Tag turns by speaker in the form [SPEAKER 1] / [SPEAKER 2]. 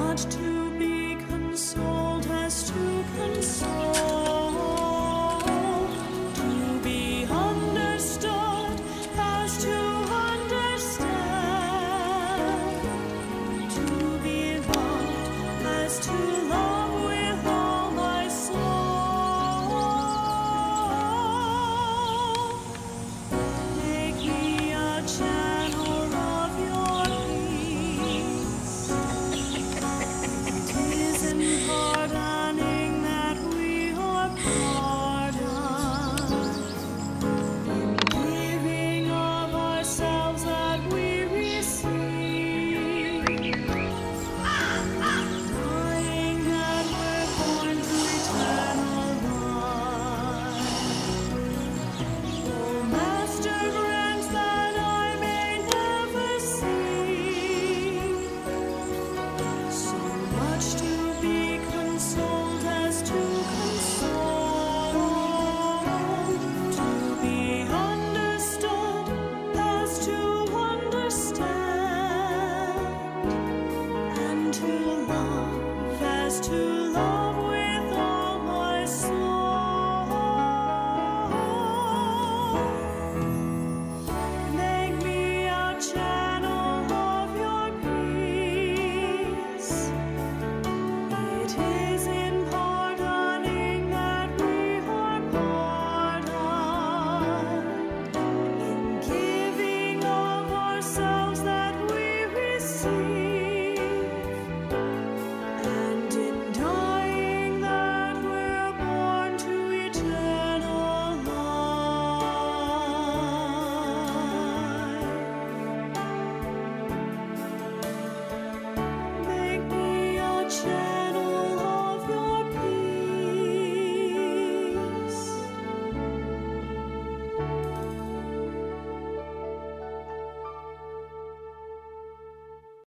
[SPEAKER 1] Much to be consoled as to console, 身后。